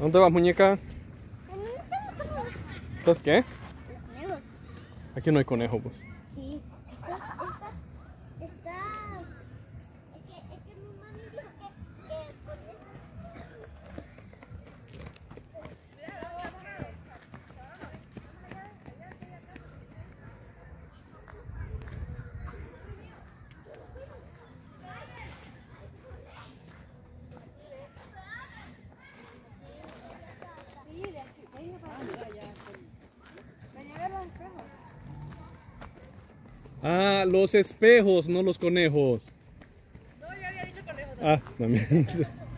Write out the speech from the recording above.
¿Dónde vas, muñeca? ¿Estás qué? Los conejos. Aquí no hay conejo, pues. Sí. Está, está, Ah, los espejos, no los conejos. No, yo había dicho conejos. Ah, también.